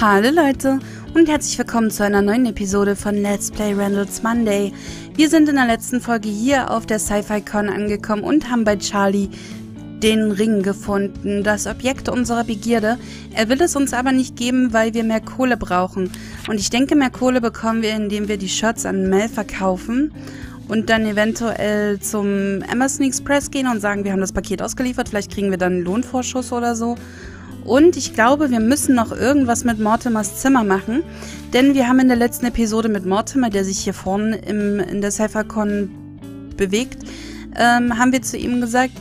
Hallo Leute und herzlich willkommen zu einer neuen Episode von Let's Play Randall's Monday. Wir sind in der letzten Folge hier auf der Sci-Fi-Con angekommen und haben bei Charlie den Ring gefunden, das Objekt unserer Begierde. Er will es uns aber nicht geben, weil wir mehr Kohle brauchen. Und ich denke, mehr Kohle bekommen wir, indem wir die Shirts an Mel verkaufen und dann eventuell zum Emerson Express gehen und sagen, wir haben das Paket ausgeliefert, vielleicht kriegen wir dann einen Lohnvorschuss oder so. Und ich glaube, wir müssen noch irgendwas mit Mortimers Zimmer machen, denn wir haben in der letzten Episode mit Mortimer, der sich hier vorne im, in der Cyphercon bewegt, ähm, haben wir zu ihm gesagt,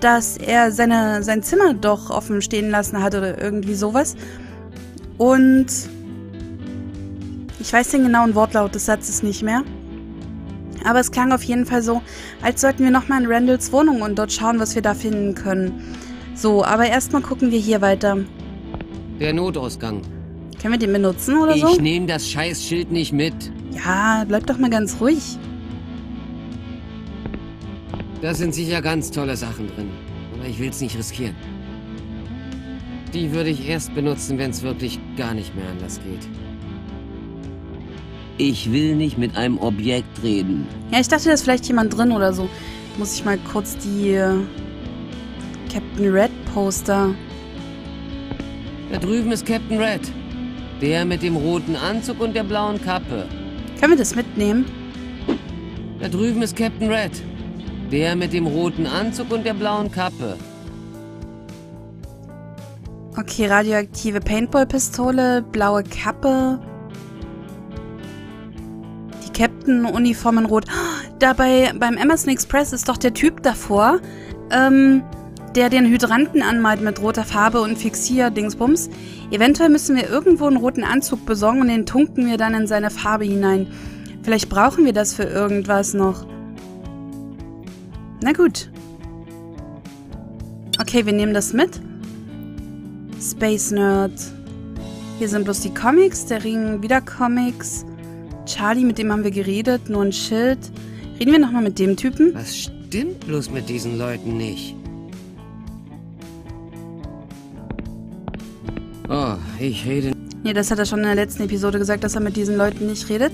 dass er seine, sein Zimmer doch offen stehen lassen hat oder irgendwie sowas. Und ich weiß den genauen Wortlaut des Satzes nicht mehr. Aber es klang auf jeden Fall so, als sollten wir nochmal in Randalls Wohnung und dort schauen, was wir da finden können. So, aber erstmal gucken wir hier weiter. Der Notausgang. Können wir den benutzen oder so? Ich nehme das Scheißschild nicht mit. Ja, bleib doch mal ganz ruhig. Da sind sicher ganz tolle Sachen drin. Aber ich will's nicht riskieren. Die würde ich erst benutzen, wenn es wirklich gar nicht mehr anders geht. Ich will nicht mit einem Objekt reden. Ja, ich dachte, da ist vielleicht jemand drin oder so. Muss ich mal kurz die äh, Captain Red Poster. Da drüben ist Captain Red. Der mit dem roten Anzug und der blauen Kappe. Können wir das mitnehmen? Da drüben ist Captain Red. Der mit dem roten Anzug und der blauen Kappe. Okay, radioaktive Paintball-Pistole, blaue Kappe. Die Captain-Uniform in Rot. Dabei beim Emerson Express ist doch der Typ davor, ähm, der den Hydranten anmalt mit roter Farbe und Fixier-Dingsbums. Eventuell müssen wir irgendwo einen roten Anzug besorgen und den tunken wir dann in seine Farbe hinein. Vielleicht brauchen wir das für irgendwas noch. Na gut. Okay, wir nehmen das mit. Space Nerd. Hier sind bloß die Comics, der Ring, wieder Comics. Charlie, mit dem haben wir geredet, nur ein Schild. Reden wir nochmal mit dem Typen? Was stimmt bloß mit diesen Leuten nicht? Oh, ich rede. Nee, das hat er schon in der letzten Episode gesagt, dass er mit diesen Leuten nicht redet.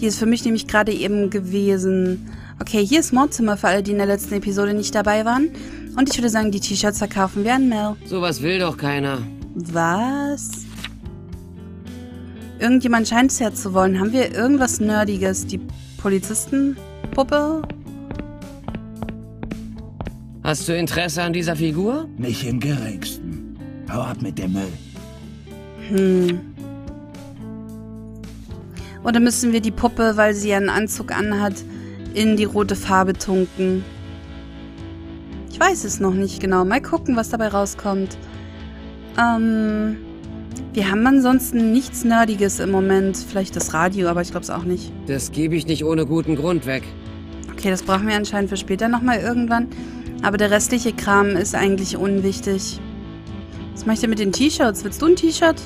Die ist für mich nämlich gerade eben gewesen. Okay, hier ist Mordzimmer für alle, die in der letzten Episode nicht dabei waren. Und ich würde sagen, die T-Shirts verkaufen wir an Mel. Sowas will doch keiner. Was? Irgendjemand scheint es ja zu wollen. Haben wir irgendwas Nerdiges? Die Polizistenpuppe? Hast du Interesse an dieser Figur? Nicht im geringsten. Hau ab mit dem Müll. Hm. Oder müssen wir die Puppe, weil sie einen Anzug anhat, in die rote Farbe tunken? Ich weiß es noch nicht genau. Mal gucken, was dabei rauskommt. Ähm, wir haben ansonsten nichts Nerdiges im Moment. Vielleicht das Radio, aber ich glaube es auch nicht. Das gebe ich nicht ohne guten Grund weg. Okay, das brauchen wir anscheinend für später nochmal irgendwann. Aber der restliche Kram ist eigentlich unwichtig. Was mache ich denn mit den T-Shirts? Willst du ein T-Shirt?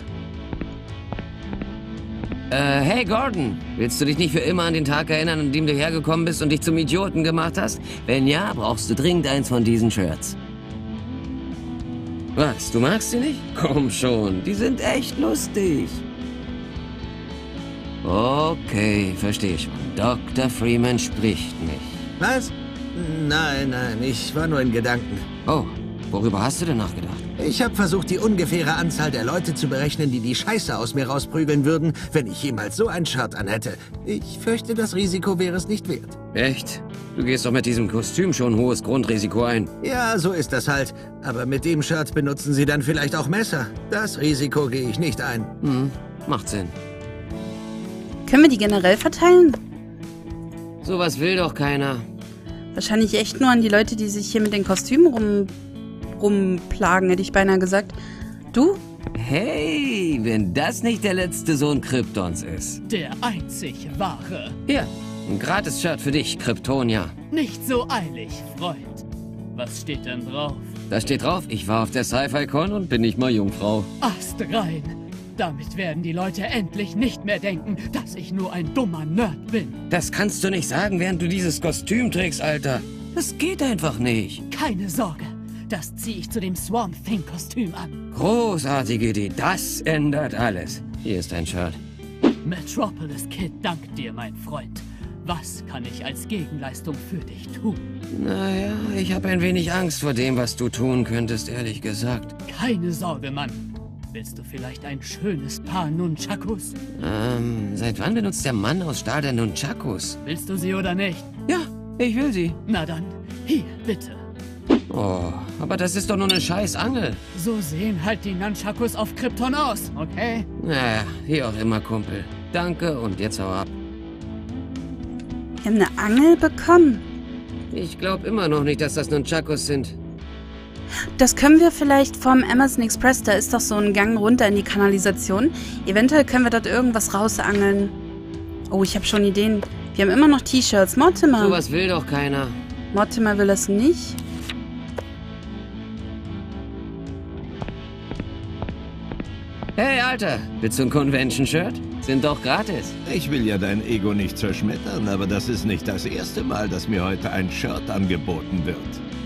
Äh, hey Gordon, willst du dich nicht für immer an den Tag erinnern, an dem du hergekommen bist und dich zum Idioten gemacht hast? Wenn ja, brauchst du dringend eins von diesen Shirts. Was, du magst sie nicht? Komm schon, die sind echt lustig. Okay, verstehe schon. Dr. Freeman spricht nicht. Was? Nein, nein, ich war nur in Gedanken. Oh, worüber hast du denn nachgedacht? Ich habe versucht, die ungefähre Anzahl der Leute zu berechnen, die die Scheiße aus mir rausprügeln würden, wenn ich jemals so ein Shirt anhätte. Ich fürchte, das Risiko wäre es nicht wert. Echt? Du gehst doch mit diesem Kostüm schon ein hohes Grundrisiko ein. Ja, so ist das halt. Aber mit dem Shirt benutzen sie dann vielleicht auch Messer. Das Risiko gehe ich nicht ein. Hm, macht Sinn. Können wir die generell verteilen? Sowas will doch keiner. Wahrscheinlich echt nur an die Leute, die sich hier mit den Kostümen rum, rumplagen, hätte ich beinahe gesagt. Du? Hey, wenn das nicht der letzte Sohn Kryptons ist. Der einzig wahre. Hier, ein Gratis-Shirt für dich, Kryptonia. Nicht so eilig, Freund. Was steht denn drauf? Da steht drauf, ich war auf der Sci-Fi-Con und bin nicht mal Jungfrau. Ast rein. Damit werden die Leute endlich nicht mehr denken, dass ich nur ein dummer Nerd bin. Das kannst du nicht sagen, während du dieses Kostüm trägst, Alter. Das geht einfach nicht. Keine Sorge. Das ziehe ich zu dem Swamp Thing Kostüm an. Großartige Idee. Das ändert alles. Hier ist dein Shirt. Metropolis Kid dankt dir, mein Freund. Was kann ich als Gegenleistung für dich tun? Naja, ich habe ein wenig Angst vor dem, was du tun könntest, ehrlich gesagt. Keine Sorge, Mann. Willst du vielleicht ein schönes Paar Nunchakus? Ähm, seit wann benutzt der Mann aus Stahl der Nunchakus? Willst du sie oder nicht? Ja, ich will sie. Na dann, hier, bitte. Oh, aber das ist doch nur eine scheiß Angel. So sehen halt die Nunchakus auf Krypton aus, okay? Naja, wie auch immer, Kumpel. Danke und jetzt hau ab. Wir haben eine Angel bekommen. Ich glaube immer noch nicht, dass das Nunchakus sind. Das können wir vielleicht vom Amazon Express, da ist doch so ein Gang runter in die Kanalisation. Eventuell können wir dort irgendwas rausangeln. Oh, ich habe schon Ideen. Wir haben immer noch T-Shirts. Mortimer. Sowas will doch keiner. Mortimer will das nicht. Hey, Alter, willst du ein Convention-Shirt? Sind doch gratis. Ich will ja dein Ego nicht zerschmettern, aber das ist nicht das erste Mal, dass mir heute ein Shirt angeboten wird.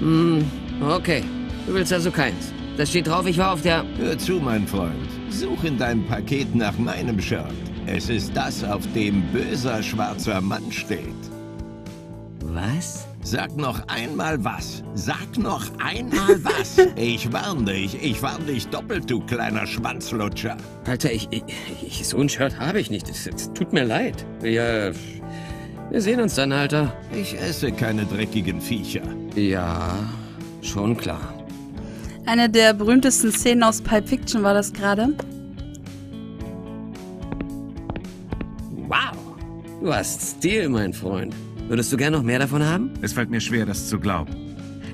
Hm, okay. Du willst also keins. Das steht drauf, ich war auf der... Hör zu, mein Freund. Such in deinem Paket nach meinem Shirt. Es ist das, auf dem böser schwarzer Mann steht. Was? Sag noch einmal was. Sag noch einmal was. Ich warne dich. Ich warne dich doppelt, du kleiner Schwanzlutscher. Alter, ich, ich, ich so ein Shirt habe ich nicht. Es, es tut mir leid. Ja, wir sehen uns dann, Alter. Ich esse keine dreckigen Viecher. Ja, schon klar. Eine der berühmtesten Szenen aus Pulp Fiction war das gerade. Wow. Du hast Stil, mein Freund. Würdest du gern noch mehr davon haben? Es fällt mir schwer, das zu glauben.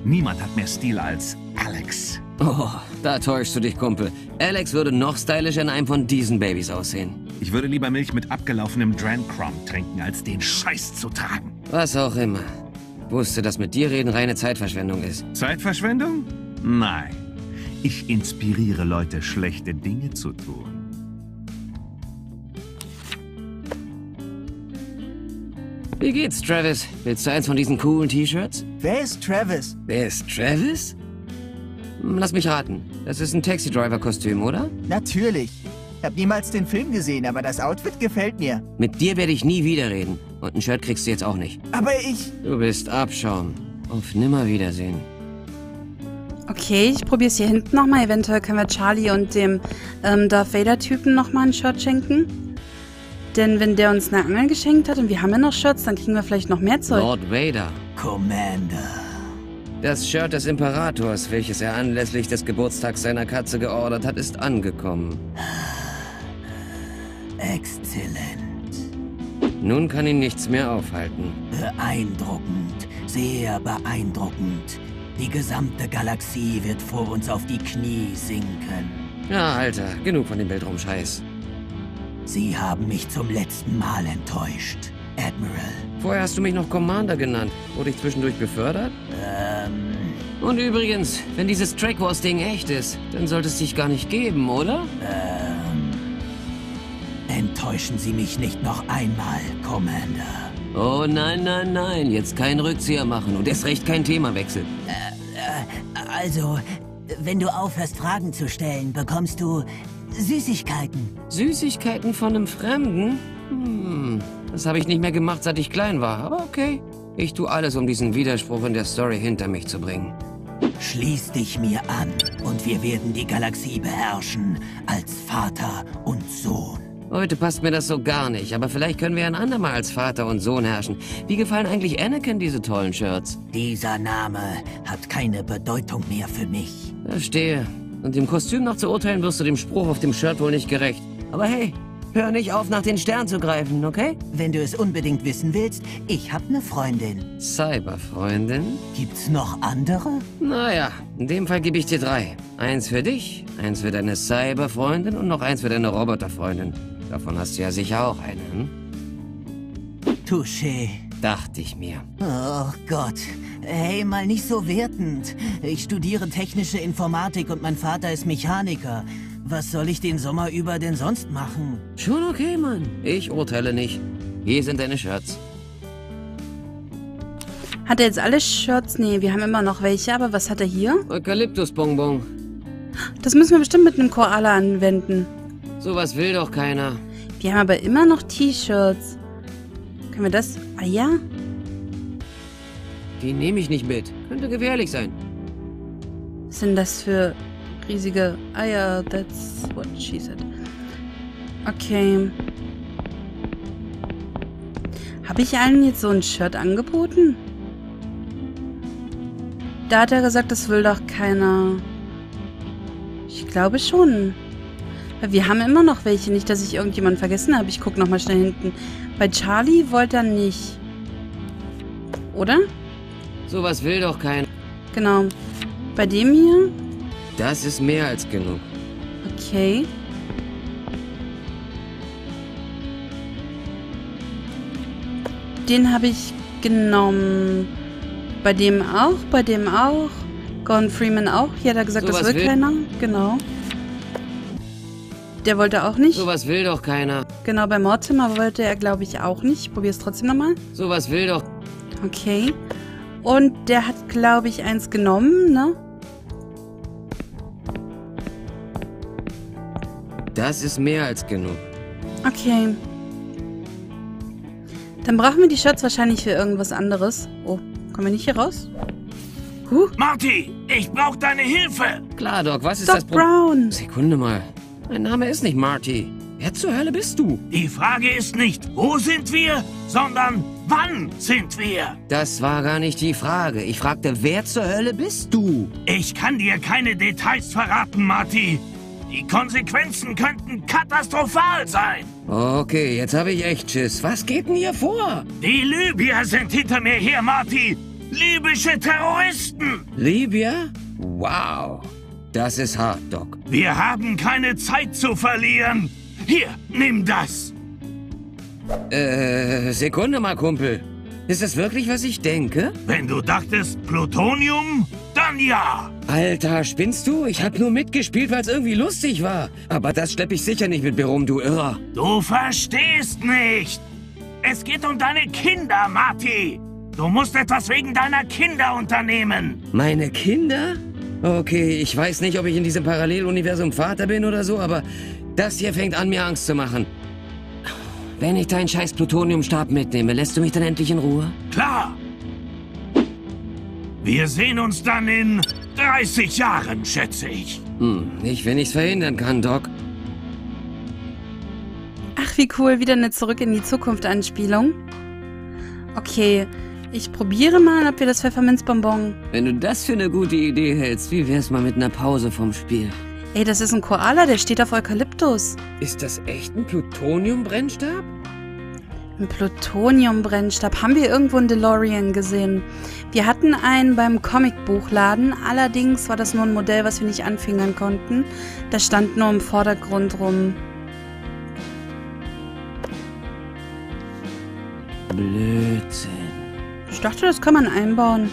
Niemand hat mehr Stil als Alex. Oh, da täuschst du dich, Kumpel. Alex würde noch stylischer in einem von diesen Babys aussehen. Ich würde lieber Milch mit abgelaufenem Drancrum trinken, als den Scheiß zu tragen. Was auch immer. Wusste, dass mit dir reden reine Zeitverschwendung ist. Zeitverschwendung? Nein. Ich inspiriere Leute, schlechte Dinge zu tun. Wie geht's, Travis? Willst du eins von diesen coolen T-Shirts? Wer ist Travis? Wer ist Travis? Hm, Lass mich raten. Das ist ein Taxi-Driver-Kostüm, oder? Natürlich. Ich habe niemals den Film gesehen, aber das Outfit gefällt mir. Mit dir werde ich nie wieder reden. Und ein Shirt kriegst du jetzt auch nicht. Aber ich... Du bist Abschaum. Auf Nimmerwiedersehen. Okay, ich probiere es hier hinten nochmal. Eventuell können wir Charlie und dem ähm, Darth Vader-Typen nochmal ein Shirt schenken. Denn wenn der uns eine Angel geschenkt hat und wir haben ja noch Shirts, dann kriegen wir vielleicht noch mehr Zeug. Lord Vader. Commander. Das Shirt des Imperators, welches er anlässlich des Geburtstags seiner Katze geordert hat, ist angekommen. Exzellent. Nun kann ihn nichts mehr aufhalten. Beeindruckend. Sehr beeindruckend. Die gesamte Galaxie wird vor uns auf die Knie sinken. Ja, Alter, genug von dem Weltraumscheiß. Sie haben mich zum letzten Mal enttäuscht, Admiral. Vorher hast du mich noch Commander genannt. Wurde ich zwischendurch befördert? Ähm, Und übrigens, wenn dieses Track Wars Ding echt ist, dann sollte es dich gar nicht geben, oder? ähm... Enttäuschen Sie mich nicht noch einmal, Commander. Oh nein, nein, nein, jetzt keinen Rückzieher machen und erst recht kein Themawechsel. Also, wenn du aufhörst, Fragen zu stellen, bekommst du Süßigkeiten. Süßigkeiten von einem Fremden? Hm, das habe ich nicht mehr gemacht, seit ich klein war, aber okay. Ich tue alles, um diesen Widerspruch in der Story hinter mich zu bringen. Schließ dich mir an und wir werden die Galaxie beherrschen als Vater und Sohn. Heute passt mir das so gar nicht, aber vielleicht können wir ein andermal als Vater und Sohn herrschen. Wie gefallen eigentlich Anakin diese tollen Shirts? Dieser Name hat keine Bedeutung mehr für mich. Verstehe. Und dem Kostüm nach zu urteilen, wirst du dem Spruch auf dem Shirt wohl nicht gerecht. Aber hey, hör nicht auf, nach den Sternen zu greifen, okay? Wenn du es unbedingt wissen willst, ich hab ne Freundin. Cyberfreundin? Gibt's noch andere? Naja, in dem Fall gebe ich dir drei. Eins für dich, eins für deine Cyberfreundin und noch eins für deine Roboterfreundin. Davon hast du ja sicher auch eine, hm? Touché. Dachte ich mir. Oh Gott. Hey, mal nicht so wertend. Ich studiere technische Informatik und mein Vater ist Mechaniker. Was soll ich den Sommer über denn sonst machen? Schon okay, Mann. Ich urteile nicht. Hier sind deine Shirts. Hat er jetzt alle Shirts? Nee, wir haben immer noch welche, aber was hat er hier? Eukalyptusbonbon. Das müssen wir bestimmt mit einem Koala anwenden. Sowas will doch keiner. Wir haben aber immer noch T-Shirts. Können wir das? Ah ja? Die nehme ich nicht mit. Könnte gefährlich sein. Was sind das für riesige Eier? That's what she said. Okay. Habe ich allen jetzt so ein Shirt angeboten? Da hat er gesagt, das will doch keiner. Ich glaube schon. Wir haben immer noch welche. Nicht, dass ich irgendjemanden vergessen habe. Ich gucke nochmal schnell hinten. Bei Charlie wollte er nicht. Oder? Sowas will doch keiner. Genau. Bei dem hier? Das ist mehr als genug. Okay. Den habe ich genommen. Bei dem auch, bei dem auch. Gordon Freeman auch. Hier hat er gesagt, Sowas das will will- keiner. Genau. Der wollte auch nicht. Sowas will doch keiner. Genau, bei Mortimer wollte er, glaube ich, auch nicht. Ich probiere es trotzdem nochmal. Sowas will doch. Okay. Und der hat, glaube ich, eins genommen, ne? Das ist mehr als genug. Okay. Dann brauchen wir die Shirts wahrscheinlich für irgendwas anderes. Oh, kommen wir nicht hier raus? Huh, Marty, ich brauche deine Hilfe. Klar, Doc, was ist das Doc Problem? Brown. Sekunde mal. Mein Name ist nicht Marty. Wer zur Hölle bist du? Die Frage ist nicht, wo sind wir, sondern wann sind wir? Das war gar nicht die Frage. Ich fragte, wer zur Hölle bist du? Ich kann dir keine Details verraten, Marty. Die Konsequenzen könnten katastrophal sein. Okay, jetzt habe ich echt Schiss. Was geht denn hier vor? Die Libyer sind hinter mir her, Marty. Libysche Terroristen. Libya? Wow. Das ist hart, Doc. Wir haben keine Zeit zu verlieren. Hier, nimm das. Äh, Sekunde mal, Kumpel. Ist das wirklich, was ich denke? Wenn du dachtest Plutonium, dann ja. Alter, spinnst du? Ich hab nur mitgespielt, weil es irgendwie lustig war. Aber das schlepp ich sicher nicht mit mir rum, du Irrer. Du verstehst nicht. Es geht um deine Kinder, Marty. Du musst etwas wegen deiner Kinder unternehmen. Meine Kinder? Okay, ich weiß nicht, ob ich in diesem Paralleluniversum Vater bin oder so, aber das hier fängt an, mir Angst zu machen. Wenn ich deinen scheiß Plutoniumstab mitnehme, lässt du mich dann endlich in Ruhe? Klar. Wir sehen uns dann in 30 Jahren, schätze ich. Hm, nicht, wenn ich's verhindern kann, Doc. Ach, wie cool. Wieder eine Zurück in die Zukunft Anspielung. Okay, ich probiere mal, ob wir das Pfefferminzbonbon... Wenn du das für eine gute Idee hältst, wie wär's mal mit einer Pause vom Spiel? Ey, das ist ein Koala, der steht auf Eukalyptus. Ist das echt ein Plutoniumbrennstab? Ein Plutoniumbrennstab. Haben wir irgendwo einen DeLorean gesehen? Wir hatten einen beim Comicbuchladen. Allerdings war das nur ein Modell, was wir nicht anfingern konnten. Das stand nur im Vordergrund rum. Blödsinn. Ich dachte, das kann man einbauen.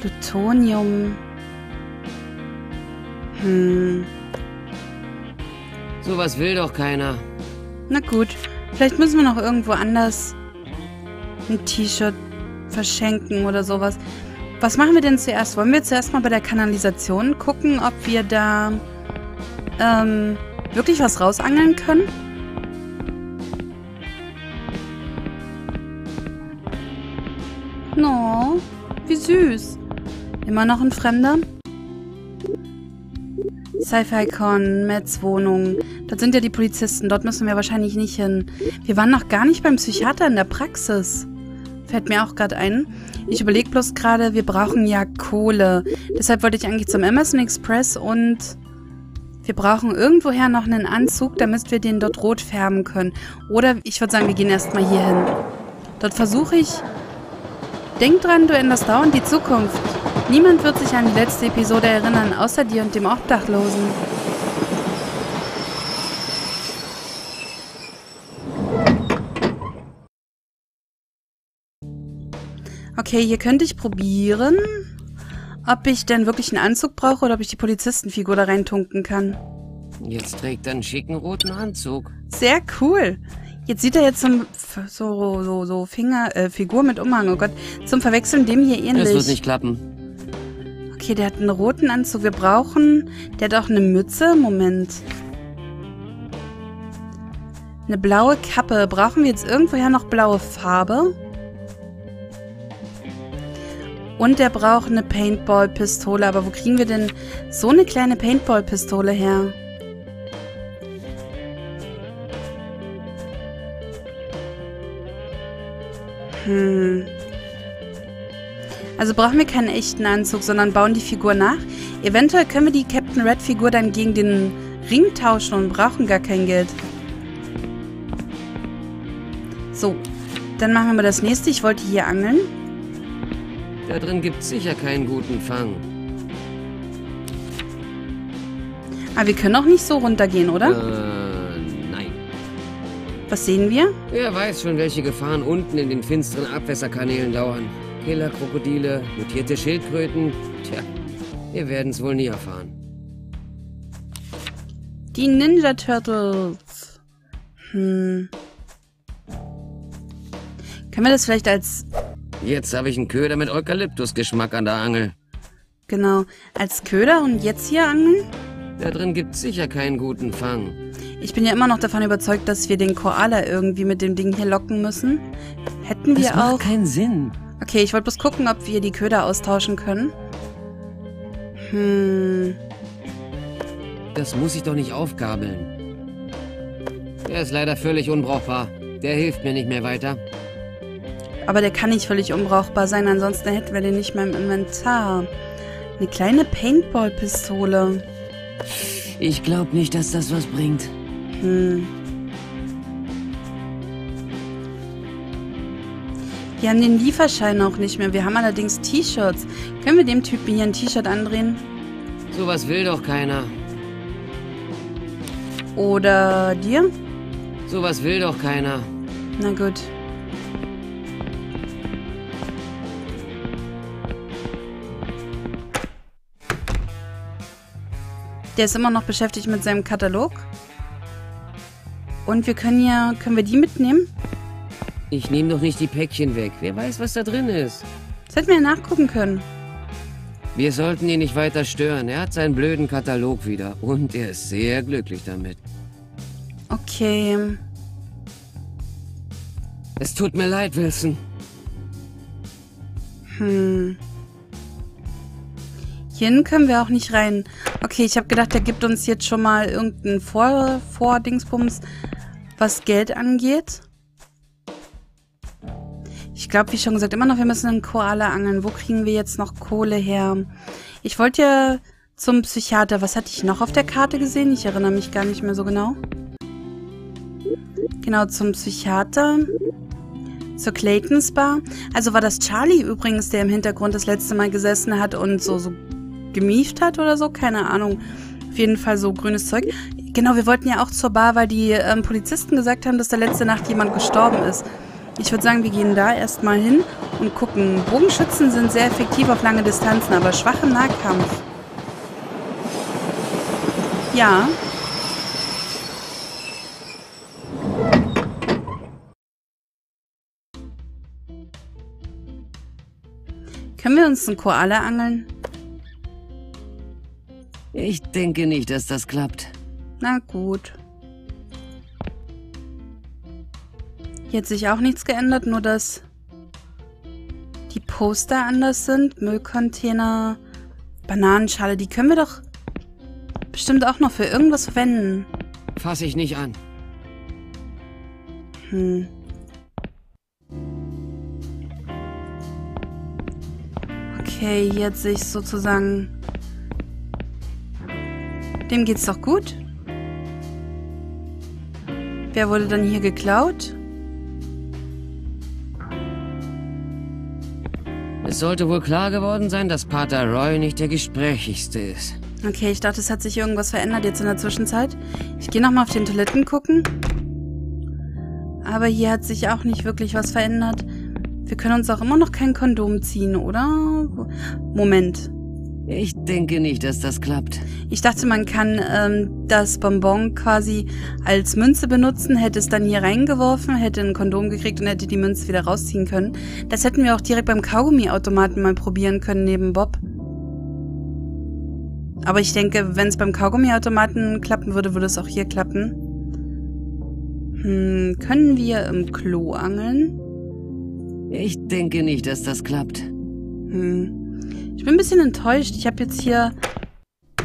Plutonium. Hm. Sowas will doch keiner. Na gut. Vielleicht müssen wir noch irgendwo anders ein T-Shirt verschenken oder sowas. Was machen wir denn zuerst? Wollen wir zuerst mal bei der Kanalisation gucken, ob wir da ähm, wirklich was rausangeln können? No, wie süß. Immer noch ein Fremder? Sci-Fi-Con, Mets Wohnung. Dort sind ja die Polizisten. Dort müssen wir wahrscheinlich nicht hin. Wir waren noch gar nicht beim Psychiater in der Praxis. Fällt mir auch gerade ein. Ich überlege bloß gerade, wir brauchen ja Kohle. Deshalb wollte ich eigentlich zum Emerson Express und wir brauchen irgendwoher noch einen Anzug, damit wir den dort rot färben können. Oder ich würde sagen, wir gehen erstmal hier hin. Dort versuche ich. Denk dran, du änderst dauernd die Zukunft. Niemand wird sich an die letzte Episode erinnern, außer dir und dem Obdachlosen. Okay, hier könnte ich probieren, ob ich denn wirklich einen Anzug brauche oder ob ich die Polizistenfigur da reintunken kann. Jetzt trägt er einen schicken roten Anzug. Sehr cool. Jetzt sieht er jetzt zum, so, so, so Finger, äh, Figur mit Umhang, oh Gott, zum Verwechseln dem hier ähnlich. Das wird nicht klappen. Okay, der hat einen roten Anzug. Wir brauchen, der hat auch eine Mütze. Moment. Eine blaue Kappe. Brauchen wir jetzt irgendwoher noch blaue Farbe? Und der braucht eine Paintball-Pistole. Aber wo kriegen wir denn so eine kleine Paintball-Pistole her? Hm. Also brauchen wir keinen echten Anzug, sondern bauen die Figur nach. Eventuell können wir die Captain Red Figur dann gegen den Ring tauschen und brauchen gar kein Geld. So, dann machen wir mal das nächste. Ich wollte hier angeln. Da drin gibt sicher keinen guten Fang. Aber wir können auch nicht so runtergehen, oder? Äh, nein. Was sehen wir? Wer weiß schon, welche Gefahren unten in den finsteren Abwässerkanälen lauern. Killerkrokodile, mutierte Schildkröten. Tja, wir werden es wohl nie erfahren. Die Ninja Turtles. Hm. Können wir das vielleicht als... Jetzt habe ich einen Köder mit Eukalyptusgeschmack an der Angel. Genau, als Köder und jetzt hier angeln? Da drin gibt sicher keinen guten Fang. Ich bin ja immer noch davon überzeugt, dass wir den Koala irgendwie mit dem Ding hier locken müssen. Hätten wir das macht auch... keinen Sinn. Okay, ich wollte bloß gucken, ob wir die Köder austauschen können. Hm. Das muss ich doch nicht aufgabeln. Der ist leider völlig unbrauchbar. Der hilft mir nicht mehr weiter. Aber der kann nicht völlig unbrauchbar sein, ansonsten hätten wir den nicht mehr im Inventar. Eine kleine Paintball-Pistole. Ich glaube nicht, dass das was bringt. Hm. Wir haben den Lieferschein auch nicht mehr. Wir haben allerdings T-Shirts. Können wir dem Typen hier ein T-Shirt andrehen? Sowas will doch keiner. Oder dir? Sowas will doch keiner. Na gut. Der ist immer noch beschäftigt mit seinem Katalog. Und wir können ja, können wir die mitnehmen? Ich nehme doch nicht die Päckchen weg. Wer weiß, was da drin ist. Das hätten wir ja nachgucken können. Wir sollten ihn nicht weiter stören. Er hat seinen blöden Katalog wieder. Und er ist sehr glücklich damit. Okay. Es tut mir leid, Wilson. Hm. Hierhin können wir auch nicht rein. Okay, ich habe gedacht, der gibt uns jetzt schon mal irgendeinen Vor Vordingsbums, was Geld angeht. Ich glaube, wie schon gesagt, immer noch, wir müssen einen Koala angeln. Wo kriegen wir jetzt noch Kohle her? Ich wollte ja zum Psychiater. Was hatte ich noch auf der Karte gesehen? Ich erinnere mich gar nicht mehr so genau. Genau, zum Psychiater. Zur Claytons Bar. Also war das Charlie übrigens, der im Hintergrund das letzte Mal gesessen hat und so, so gemieft hat oder so? Keine Ahnung. Auf jeden Fall so grünes Zeug. Genau, wir wollten ja auch zur Bar, weil die ähm, Polizisten gesagt haben, dass da letzte Nacht jemand gestorben ist. Ich würde sagen, wir gehen da erstmal hin und gucken. Bogenschützen sind sehr effektiv auf lange Distanzen, aber schwach im Nahkampf. Ja. Können wir uns einen Koala angeln? Ich denke nicht, dass das klappt. Na gut. Hier hat sich auch nichts geändert, nur dass die Poster anders sind. Müllcontainer, Bananenschale, die können wir doch bestimmt auch noch für irgendwas verwenden. Fass ich nicht an. Hm. Okay, hier hat sich sozusagen... Dem geht's doch gut. Wer wurde dann hier geklaut? Es sollte wohl klar geworden sein, dass Pater Roy nicht der gesprächigste ist. Okay, ich dachte, es hat sich irgendwas verändert jetzt in der Zwischenzeit. Ich gehe nochmal auf den Toiletten gucken. Aber hier hat sich auch nicht wirklich was verändert. Wir können uns auch immer noch kein Kondom ziehen, oder? Moment. Ich denke nicht, dass das klappt. Ich dachte, man kann ähm, das Bonbon quasi als Münze benutzen, hätte es dann hier reingeworfen, hätte ein Kondom gekriegt und hätte die Münze wieder rausziehen können. Das hätten wir auch direkt beim Kaugummi-Automaten mal probieren können neben Bob. Aber ich denke, wenn es beim Kaugummi-Automaten klappen würde, würde es auch hier klappen. Hm, können wir im Klo angeln? Ich denke nicht, dass das klappt. Hm. Ich bin ein bisschen enttäuscht. Ich habe jetzt hier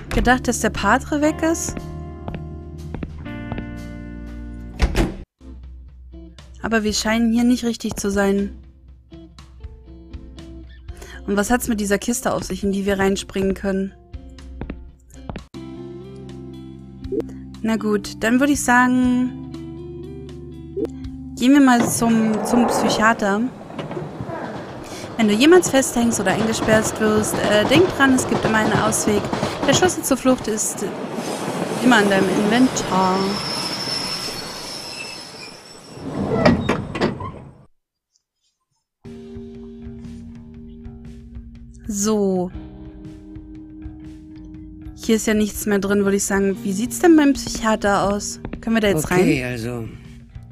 gedacht, dass der Patre weg ist. Aber wir scheinen hier nicht richtig zu sein. Und was hat's mit dieser Kiste auf sich, in die wir reinspringen können? Na gut, dann würde ich sagen, gehen wir mal zum, zum Psychiater. Wenn du jemals festhängst oder eingesperrt wirst, äh, denk dran, es gibt immer einen Ausweg. Der Schlüssel zur Flucht ist immer in deinem Inventar. So. Hier ist ja nichts mehr drin, würde ich sagen. Wie sieht's denn beim Psychiater aus? Können wir da jetzt okay, rein? also.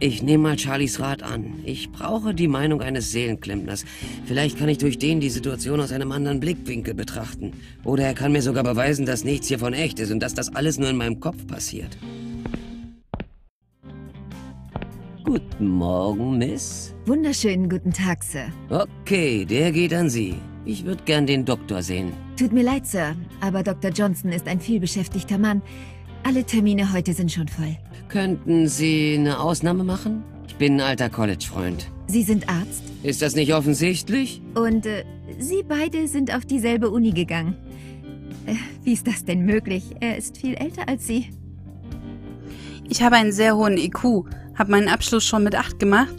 Ich nehme mal Charlies Rat an. Ich brauche die Meinung eines Seelenklempners. Vielleicht kann ich durch den die Situation aus einem anderen Blickwinkel betrachten. Oder er kann mir sogar beweisen, dass nichts hiervon echt ist und dass das alles nur in meinem Kopf passiert. Guten Morgen, Miss. Wunderschönen guten Tag, Sir. Okay, der geht an Sie. Ich würde gern den Doktor sehen. Tut mir leid, Sir, aber Dr. Johnson ist ein vielbeschäftigter Mann. Alle Termine heute sind schon voll. Könnten Sie eine Ausnahme machen? Ich bin ein alter College-Freund. Sie sind Arzt Ist das nicht offensichtlich? und äh, Sie beide sind auf dieselbe Uni gegangen. Äh, wie ist das denn möglich? Er ist viel älter als Sie. Ich habe einen sehr hohen IQ, habe meinen Abschluss schon mit 8 gemacht.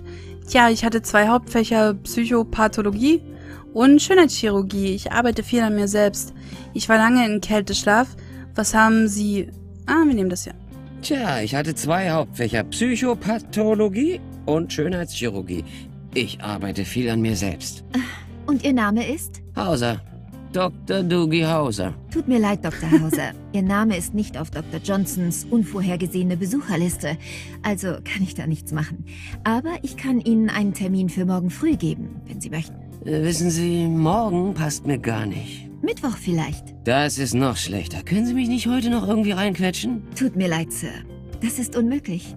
Tja, ich hatte zwei Hauptfächer Psychopathologie und Schönheitschirurgie. Ich arbeite viel an mir selbst. Ich war lange in Kälteschlaf. Was haben Sie... Ah, wir nehmen das hier. Tja, ich hatte zwei Hauptfächer, Psychopathologie und Schönheitschirurgie. Ich arbeite viel an mir selbst. Und Ihr Name ist? Hauser. Dr. Doogie Hauser. Tut mir leid, Dr. Hauser. Ihr Name ist nicht auf Dr. Johnsons unvorhergesehene Besucherliste. Also kann ich da nichts machen. Aber ich kann Ihnen einen Termin für morgen früh geben, wenn Sie möchten. Äh, wissen Sie, morgen passt mir gar nicht. Mittwoch vielleicht. Das ist noch schlechter. Können Sie mich nicht heute noch irgendwie reinquetschen? Tut mir leid, Sir. Das ist unmöglich.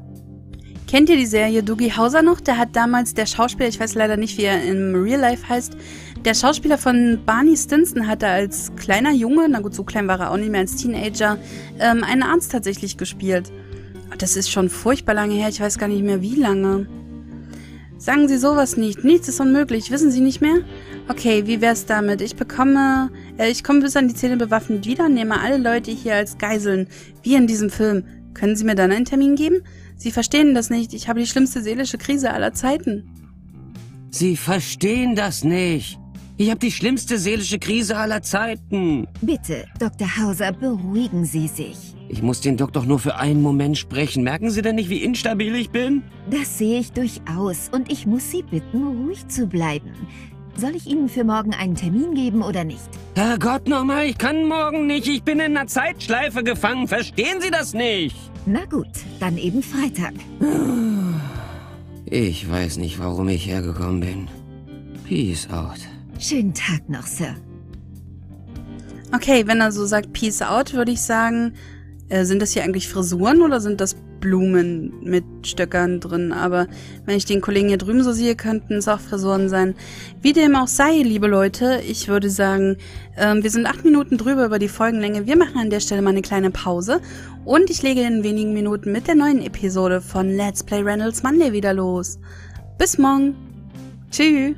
Kennt ihr die Serie Doogie Hauser noch? Der hat damals der Schauspieler, ich weiß leider nicht, wie er im Real Life heißt, der Schauspieler von Barney Stinson hatte als kleiner Junge, na gut, so klein war er auch nicht mehr als Teenager, ähm, einen Arzt tatsächlich gespielt. Das ist schon furchtbar lange her, ich weiß gar nicht mehr wie lange. Sagen Sie sowas nicht. Nichts ist unmöglich. Wissen Sie nicht mehr? Okay, wie wär's damit? Ich bekomme, äh, ich komme bis an die Zähne bewaffnet wieder, nehme alle Leute hier als Geiseln, wie in diesem Film. Können Sie mir dann einen Termin geben? Sie verstehen das nicht. Ich habe die schlimmste seelische Krise aller Zeiten. Sie verstehen das nicht. Ich habe die schlimmste seelische Krise aller Zeiten. Bitte, Dr. Hauser, beruhigen Sie sich. Ich muss den Doc doch nur für einen Moment sprechen. Merken Sie denn nicht, wie instabil ich bin? Das sehe ich durchaus und ich muss Sie bitten, ruhig zu bleiben. Soll ich Ihnen für morgen einen Termin geben oder nicht? Herrgott nochmal, ich kann morgen nicht. Ich bin in einer Zeitschleife gefangen. Verstehen Sie das nicht? Na gut, dann eben Freitag. Ich weiß nicht, warum ich hergekommen bin. Peace out. Schönen Tag noch, Sir. Okay, wenn er so sagt Peace out, würde ich sagen, äh, sind das hier eigentlich Frisuren oder sind das Blumen mit Stöckern drin? Aber wenn ich den Kollegen hier drüben so sehe, könnten es auch Frisuren sein. Wie dem auch sei, liebe Leute, ich würde sagen, ähm, wir sind acht Minuten drüber über die Folgenlänge. Wir machen an der Stelle mal eine kleine Pause und ich lege in wenigen Minuten mit der neuen Episode von Let's Play Reynolds Monday wieder los. Bis morgen. Tschüss.